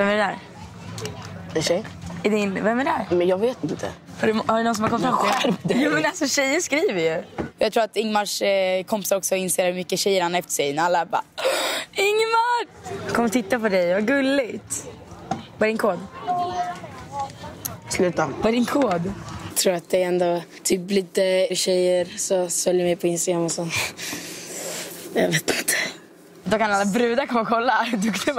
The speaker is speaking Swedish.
Vem är det där? En tjej? Är din, vem är det där? Men jag vet inte. Har, du, har du någon som har kommit fram till Skärp dig. Jo men alltså tjejer skriver ju. Jag tror att Ingmars eh, kompisar också inser hur mycket tjejer han har efter sig. När alla bara Ingmar! Kom och titta på dig, vad gulligt. Vad är din kod? Sluta. Vad är din kod? Jag tror att det är ändå typ lite tjejer som följer mig på Instagram och sånt. Jag vet inte. Då kan alla brudar komma och kolla hur duktig.